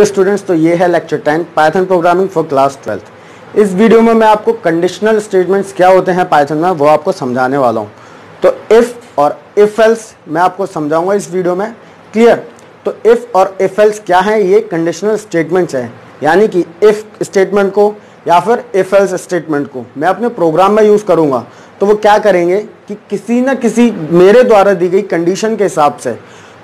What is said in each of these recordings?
Dear students तो ये है lecture ten Python programming for class twelfth इस वीडियो में मैं आपको कंडीशनल स्टेटमेंट्स क्या होते हैं पाइथन में, वो आपको समझाने वाला हूँ। तो इफ़ और इफ़ एल्स मैं आपको समझाऊँगा इस वीडियो में। क्लियर तो इफ़ और इफ़ एल्स क्या है? ये कंडीशनल स्टेटमेंट्स हैं। यानी कि इफ़ स्टेटमेंट को या फिर इफ़ एल्स स्टेटमेंट को। मैं अपने प्रोग्राम में यूज़ करूँगा। तो वो क्या करेंगे कि किसी न किसी मेरे द्वारा दी गई कंडीशन के हिसाब से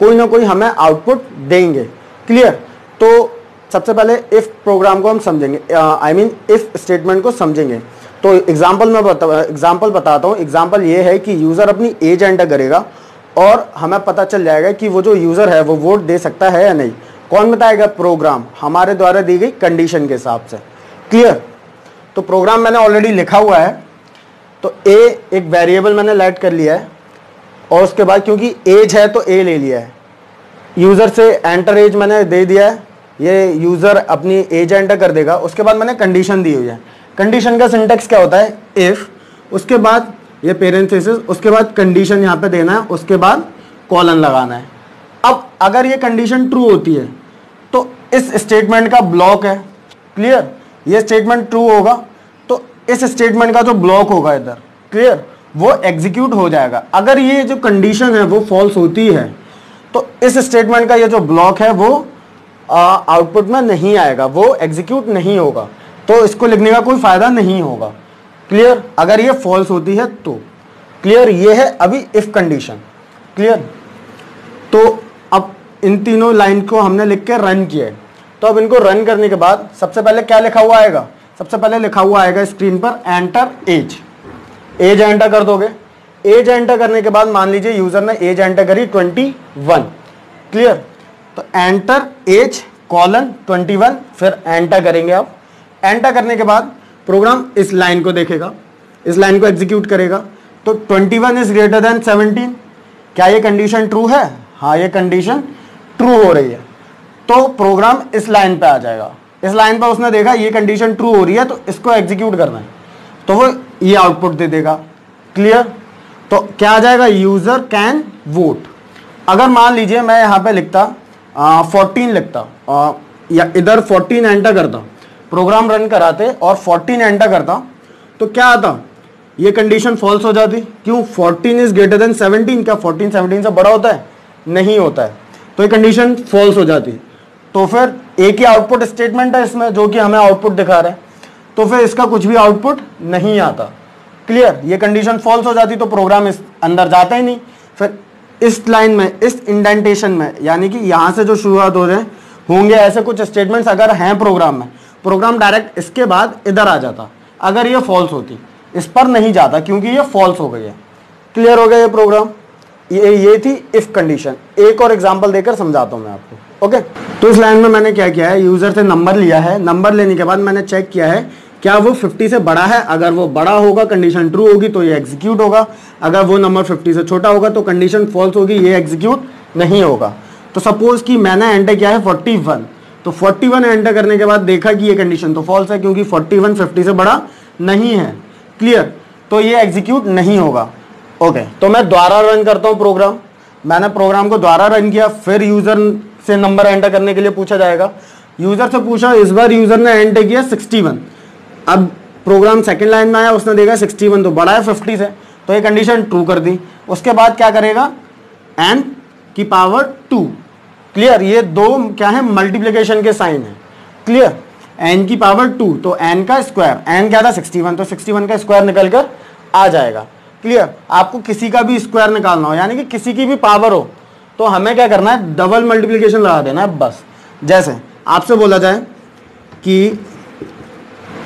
कोई ना कोई हमें आउटपुट देंगे। क्लियर तो सबसे पहले इफ़ प्रोग्राम को हम समझेंगे आई मीन इफ़ स्टेटमेंट को समझेंगे। तो एग्ज़ाम्पल में बता एग्ज़ाम्पल बताता हूँ। एग्ज़ाम्पल ये है कि यूज़र अपनी एज एंटर करेगा और हमें पता चल जाएगा कि वो जो यूज़र है, वो वोट दे सकता है या नहीं। कौन बताएगा? प्रोग्राम हमारे द्वारा दी गई कंडीशन के हिसाब से। क्लियर तो प्रोग्राम मैंने ऑलरेडी लिखा हुआ है। तो ए एक वेरिएबल मैंने लेट कर लिया है। और उसके बाद क्योंकि एज है तो ए ले लिया है। यूज़र से एंटर एज मैंने दे दिया है। ये यूज़र अपनी एज एंटर कर देगा। उसके बाद मैंने कंडीशन दी हुई है। कंडीशन का सिंटेक्स क्या होता है? इफ़ उसके बाद ये पेरेंथेसिस उसके बाद कंडीशन यहाँ पे देना है, उसके बाद कॉलन लगाना है। अब अगर ये कंडीशन ट्रू होती है तो इस स्टेटमेंट का ब्लॉक है। क्लियर ये स्टेटमेंट ट्रू होगा तो इस स्टेटमेंट का जो ब्लॉक होगा इधर क्लियर वो एग्जीक्यूट हो जाएगा। अगर ये जो कंडीशन है, वो फॉल्स होती है तो इस स्टेटमेंट का ये जो ब्लॉक है वो आउटपुट में नहीं आएगा, वो एग्जीक्यूट नहीं होगा। तो इसको लिखने का कोई फ़ायदा नहीं होगा। क्लियर अगर ये फॉल्स होती है तो। क्लियर ये है अभी इफ़ कंडीशन क्लियर तो अब इन तीनों लाइन को हमने लिख के रन किया है। तो अब इनको रन करने के बाद सबसे पहले क्या लिखा हुआ आएगा? सबसे पहले लिखा हुआ आएगा स्क्रीन पर एंटर एज एज एंटर कर दोगे। एज एंटर करने के बाद मान लीजिए यूज़र ने एज एंटर करी 21 क्लियर? तो एंटर एज कॉलन 21 फिर एंटर करेंगे आप। एंटर करने के बाद प्रोग्राम इस लाइन को देखेगा, इस लाइन को एग्जीक्यूट करेगा। तो 21 इज़ ग्रेटर देन 17 क्या ये कंडीशन ट्रू है? हाँ ये कंडीशन ट्रू हो रही है। तो प्रोग्राम इस लाइन पे आ जाएगा। इस लाइन पर उसने देखा ये कंडीशन ट्रू हो रही है तो इसको एग्जीक्यूट करना है। तो वो ये आउटपुट दे देगा। क्लियर? तो क्या आ जाएगा? यूज़र कैन वोट अगर मान लीजिए मैं यहाँ पे लिखता फोर्टीन लिखता आ, या इधर फोर्टीन एंटर करता प्रोग्राम रन कराते और फोर्टीन एंटर करता तो क्या आता? ये कंडीशन फॉल्स हो जाती। क्यों? Fourteen is greater than seventeen क्या फोर्टीन सेवनटीन से बड़ा होता है? नहीं होता है। तो ये कंडीशन फॉल्स हो जाती। तो फिर एक ही आउटपुट स्टेटमेंट है इसमें जो कि हमें आउटपुट दिखा रहा है। तो फिर इसका कुछ भी आउटपुट नहीं आता। क्लियर ये कंडीशन फॉल्स हो जाती तो प्रोग्राम इस अंदर जाता ही नहीं। फिर इस लाइन में, इस इंडेंटेशन में, यानी कि यहाँ से जो शुरुआत हो रहे होंगे ऐसे कुछ स्टेटमेंट्स अगर हैं प्रोग्राम में। प्रोग्राम डायरेक्ट इसके बाद इधर आ जाता। अगर ये फॉल्स होती, इस पर नहीं जाता क्योंकि ये फॉल्स हो गई है। क्लियर हो गया ये प्रोग्राम ये ये थी इफ़ कंडीशन एक और एग्जांपल देकर समझाता हूँ मैं आपको। ओके तो इस लाइन में मैंने क्या किया है? यूज़र से नंबर लिया है। नंबर लेने के बाद मैंने चेक किया है क्या वो 50 से बड़ा है? अगर वो बड़ा होगा कंडीशन ट्रू होगी तो ये एग्जीक्यूट होगा। अगर वो नंबर 50 से छोटा होगा तो कंडीशन फॉल्स होगी, ये एग्जीक्यूट नहीं होगा। तो सपोज़ कि मैंने एंटर किया है 41 तो 41 एंटर करने के बाद देखा कि ये कंडीशन तो फॉल्स है, क्योंकि 41 50 से बड़ा नहीं है। क्लियर तो ये एग्जीक्यूट नहीं होगा। ओके तो मैं द्वारा रन करता हूँ प्रोग्राम मैंने प्रोग्राम को द्वारा रन किया, फिर यूज़र से नंबर एंटर करने के लिए पूछा जाएगा। यूज़र से पूछा, इस बार यूज़र ने एंटर किया 61 अब प्रोग्राम सेकंड लाइन में आया, उसने देखा 61 तो बड़ा है 50 से। तो ये कंडीशन ट्रू कर दी। उसके बाद क्या करेगा? एन की पावर टू क्लियर ये दो क्या है? मल्टीप्लीकेशन के साइन है। क्लियर एन की पावर टू तो एन का स्क्वायर एन क्या था? 61 तो 61 का स्क्वायर निकल कर आ जाएगा। क्लियर आपको किसी का भी स्क्वायर निकालना हो, यानी कि किसी की भी पावर हो तो हमें क्या करना है? डबल मल्टीप्लीकेशन लगा देना है, बस। जैसे, आपसे बोला जाए कि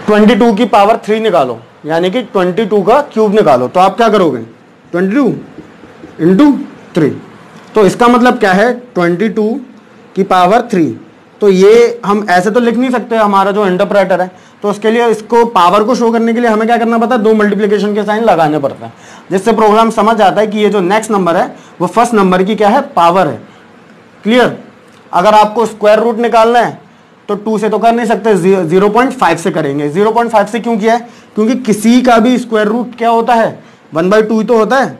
22 की पावर थ्री निकालो, यानी कि 22 का क्यूब निकालो। तो आप क्या करोगे? 22 टू इंटू थ्री तो इसका मतलब क्या है? 22 की पावर थ्री। तो ये हम ऐसे तो लिख नहीं सकते, हमारा जो इंटरप्रेटर है। तो उसके लिए इसको पावर को शो करने के लिए हमें क्या करना पड़ता है? दो मल्टीप्लीकेशन के साइन लगाने पड़ते हैं, जिससे प्रोग्राम समझ आता है कि ये जो नेक्स्ट नंबर है, वो फ़र्स्ट नंबर की क्या है? पावर है। क्लियर अगर आपको स्क्वायर रूट निकालना है तो टू से तो कर नहीं सकते ज़ीरो पॉइंट फाइव से करेंगे। ज़ीरो पॉइंट फाइव से क्यों किया है? क्योंकि किसी का भी स्क्वायर रूट क्या होता है? वन बाई टू ही तो होता है।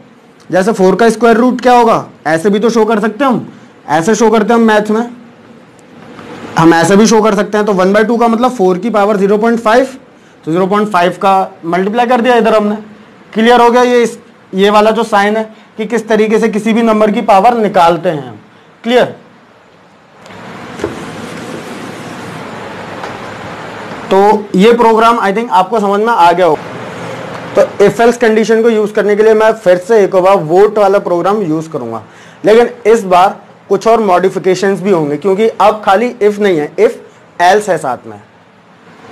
जैसे फोर का स्क्वायर रूट क्या होगा? ऐसे भी तो शो कर सकते हैं हम। ऐसे शो करते हैं हम मैथ में। हम ऐसे भी शो कर सकते हैं तो वन बाई टू का मतलब फोर की पावर ज़ीरो पॉइंट फाइव तो ज़ीरो पॉइंट फाइव का मल्टीप्लाई कर दिया इधर हमने। क्लियर हो गया ये ये वाला जो साइन है कि किस तरीके से किसी भी नंबर की पावर निकालते हैं क्लियर तो ये प्रोग्राम आई थिंक आपको समझ में आ गया हो तो इफ़ एल्स कंडीशन को यूज़ करने के लिए मैं फिर से एक बार वोट वाला प्रोग्राम यूज़ करूँगा। लेकिन इस बार कुछ और मॉडिफिकेशंस भी होंगे, क्योंकि अब खाली इफ़ नहीं है इफ़ एल्स है साथ में।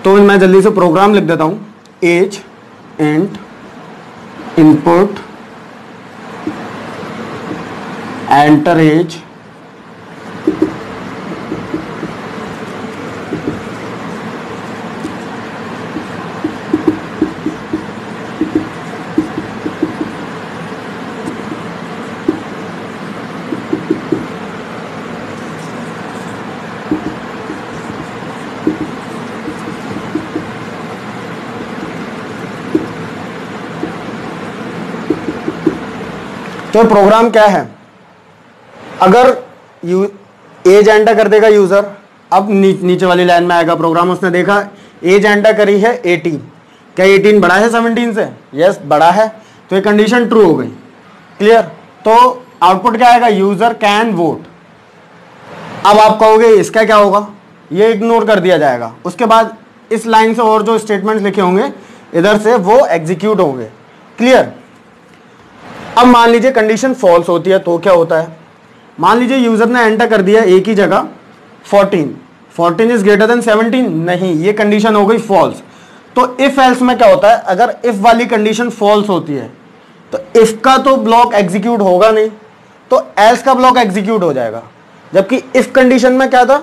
तो मैं जल्दी से प्रोग्राम लिख देता हूँ। Age and input enter age तो प्रोग्राम क्या है? अगर यू एज एंटर कर देगा यूज़र अब नी, नीचे वाली लाइन में आएगा प्रोग्राम उसने देखा एज एंटर करी है 18 क्या 18 बड़ा है 17 से? यस बड़ा है। तो ये कंडीशन ट्रू हो गई। क्लियर तो आउटपुट क्या आएगा? यूज़र कैन वोट अब आप कहोगे इसका क्या होगा? ये इग्नोर कर दिया जाएगा। उसके बाद इस लाइन से और जो स्टेटमेंट्स लिखे होंगे इधर से वो एग्जीक्यूट होंगे। क्लियर अब मान लीजिए कंडीशन फॉल्स होती है तो क्या होता है? मान लीजिए यूज़र ने एंटर कर दिया एक ही जगह 14 14 इज़ ग्रेटर देन 17 नहीं, ये कंडीशन हो गई फॉल्स तो इफ़ एल्स में क्या होता है? अगर इफ़ वाली कंडीशन फॉल्स होती है तो इफ़ का तो ब्लॉक एग्जीक्यूट होगा नहीं तो एल्स का ब्लॉक एग्जीक्यूट हो जाएगा. जबकि इफ़ कंडीशन में क्या था?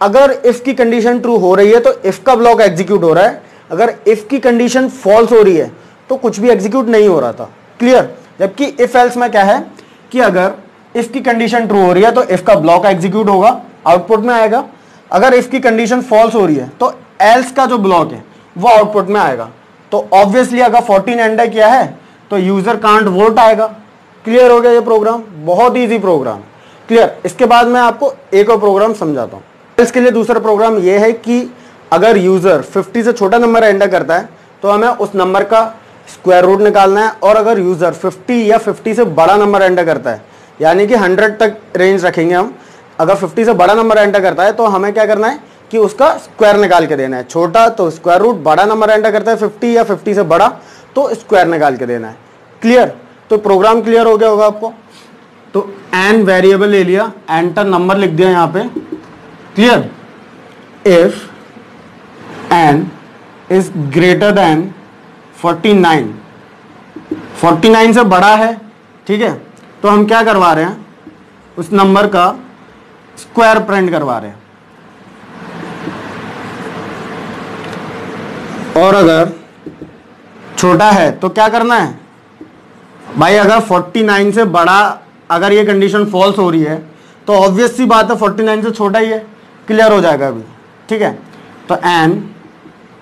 अगर इफ़ की कंडीशन ट्रू हो रही है तो इफ़ का ब्लॉक एग्जीक्यूट हो रहा है. अगर इफ़ की कंडीशन फॉल्स हो रही है तो कुछ भी एग्जीक्यूट नहीं हो रहा था. क्लियर जबकि इफ़ एल्स में क्या है कि अगर इफ़ की कंडीशन ट्रू हो रही है तो इफ़ का ब्लॉक एग्जीक्यूट होगा आउटपुट में आएगा। अगर इफ़ की कंडीशन फॉल्स हो रही है तो एल्स का जो ब्लॉक है, वो आउटपुट में आएगा। तो ऑब्वियसली अगर 14 एंटर किया है? तो यूज़र कांट वोट आएगा। क्लियर हो गया ये प्रोग्राम बहुत ईजी प्रोग्राम क्लियर इसके बाद मैं आपको एक और प्रोग्राम समझाता हूँ। इसके लिए दूसरा प्रोग्राम ये है कि अगर यूज़र 50 से छोटा नंबर एंटर करता है तो हमें उस नंबर का स्क्वायर रूट निकालना है और अगर यूज़र 50 या 50 से बड़ा नंबर एंटर करता है, यानी कि 100 तक रेंज रखेंगे हम, अगर 50 से बड़ा नंबर एंटर करता है तो हमें क्या करना है कि उसका स्क्वायर निकाल के देना है। छोटा तो स्क्वायर रूट, बड़ा नंबर एंटर करता है 50 या 50 से बड़ा तो स्क्वायर निकाल के देना है। क्लियर तो प्रोग्राम क्लियर हो गया होगा आपको। तो एन वेरिएबल ले लिया एंटर नंबर लिख दिया यहाँ पे। Clear if N is greater than 49 49 से बड़ा है, ठीक है? तो हम क्या करवा रहे हैं? उस नंबर का स्क्वायर प्रिंट करवा रहे हैं। और अगर छोटा है तो क्या करना है? भाई, अगर 49 से बड़ा, अगर ये कंडीशन फॉल्स हो रही है तो ऑब्वियस सी बात है 49 से छोटा ही है क्लियर हो जाएगा अभी, ठीक है? तो एन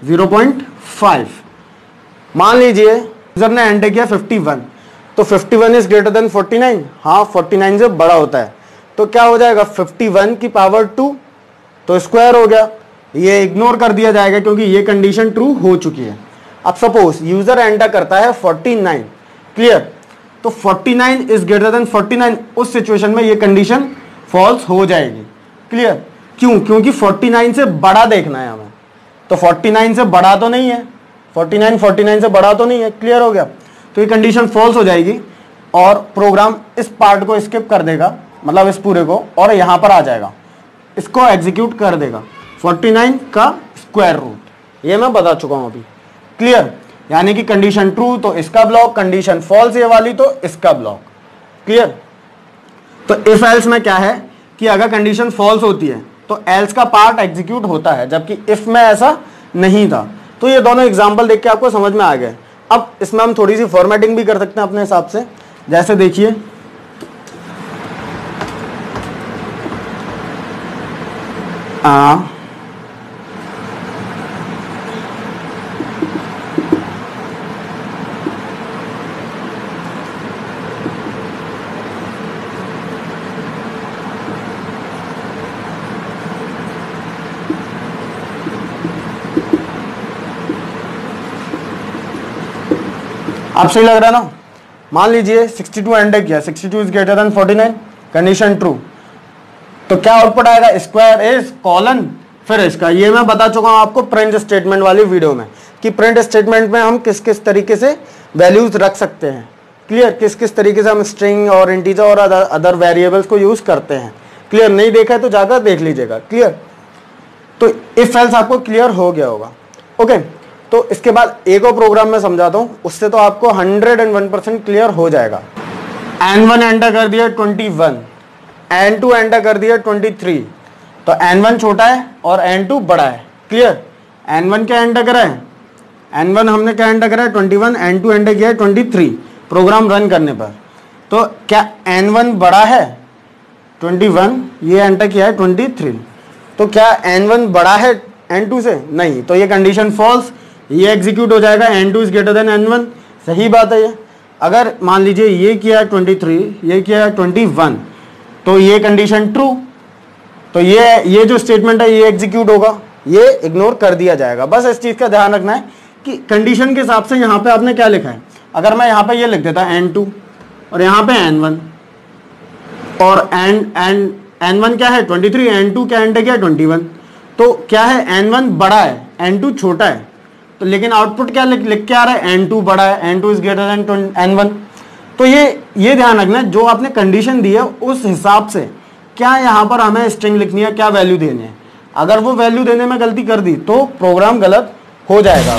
0.5 मान लीजिए यूज़र ने एंटर किया 51 तो 51 इज़ ग्रेटर देन 49 हाँ 49 से बड़ा होता है। तो क्या हो जाएगा? 51 की पावर टू तो स्क्वायर हो गया। ये इग्नोर कर दिया जाएगा क्योंकि ये कंडीशन ट्रू हो चुकी है। अब सपोज़ यूज़र एंटर करता है 49 क्लियर तो 49 इज़ ग्रेटर देन 49 उस सिचुएशन में ये कंडीशन फॉल्स हो जाएगी। क्लियर क्यों? क्योंकि 49 से बड़ा देखना है हमें। तो 49 से बड़ा तो नहीं है। 49 49 से बड़ा तो नहीं है क्लियर हो गया। तो ये कंडीशन फॉल्स हो जाएगी और प्रोग्राम इस पार्ट को स्किप कर देगा मतलब इस पूरे को, और यहाँ पर आ जाएगा। इसको एग्जीक्यूट कर देगा। 49 का स्क्वायर रूट ये मैं बता चुका हूँ अभी। क्लियर यानी कि कंडीशन ट्रू तो इसका ब्लॉक कंडीशन फॉल्स ये वाली तो इसका ब्लॉक क्लियर तो इफ़ एल्स में क्या है कि अगर कंडीशन फॉल्स होती है तो एल्स का पार्ट एग्जीक्यूट होता है, जबकि इफ़ में ऐसा नहीं था। तो ये दोनों एग्ज़ाम्पल देख के आपको समझ में आ गए। अब इसमें हम थोड़ी सी फॉर्मेटिंग भी कर सकते हैं अपने हिसाब से। जैसे देखिए। आ आप सही लग रहा है ना? मान लीजिए 62 टू एंड किया 62 two is greater than 49 condition true तो क्या आउटपुट आएगा? स्क्वायर इज़ कॉलन फिर इसका, ये मैं बता चुका हूँ आपको प्रिंट स्टेटमेंट वाली वीडियो में कि प्रिंट स्टेटमेंट में हम किस किस तरीके से वैल्यूज़ रख सकते हैं। क्लियर किस किस तरीके से हम स्ट्रिंग और इंटीजर और अदर वेरिएबल्स को यूज़ करते हैं। क्लियर नहीं देखा है तो जाकर देख लीजिएगा। क्लियर तो इफ़ एल्स आपको क्लियर हो गया होगा। ओके तो इसके बाद एक और प्रोग्राम में समझाता हूँ। उससे तो आपको hundred and one percent clear हो जाएगा। एन वन एंटर कर दिया twenty one N two enter कर दिया ट्वेंटी थ्री तो एन वन छोटा है और एन टू बड़ा है। क्लियर एन वन क्या एंटर करा है? एन वन हमने क्या एंटर करा है? Twenty one N two enter किया है ट्वेंटी थ्री प्रोग्राम रन करने पर। तो क्या एन वन बड़ा है? ट्वेंटी वन ये एंटर किया है ट्वेंटी थ्री तो क्या एन वन बड़ा है एन टू से? नहीं। तो ये कंडीशन फॉल्स ये एग्जीक्यूट हो जाएगा N two is greater than N one सही बात है ये। अगर मान लीजिए ये किया है ट्वेंटी थ्री ये किया है ट्वेंटी वन तो ये कंडीशन ट्रू तो ये ये जो स्टेटमेंट है, ये एग्जीक्यूट होगा। ये इग्नोर कर दिया जाएगा। बस इस चीज़ का ध्यान रखना है कि कंडीशन के हिसाब से यहाँ पे आपने क्या लिखा है। अगर मैं यहाँ पे ये लिख देता एन टू और यहाँ पे एन वन और एन एन एन वन क्या है? ट्वेंटी थ्री एन टू क्या एंड क्या? ट्वेंटी वन तो क्या है? एन वन बड़ा है एन टू छोटा है। तो लेकिन आउटपुट क्या लिख लिख के आ रहा है? एन टू बड़ा है। N two is greater than N one तो ये ये ध्यान रखना, जो आपने कंडीशन दी है, उस हिसाब से क्या यहाँ पर हमें स्ट्रिंग लिखनी है, क्या वैल्यू देनी है? अगर वो वैल्यू देने में गलती कर दी तो प्रोग्राम गलत हो जाएगा।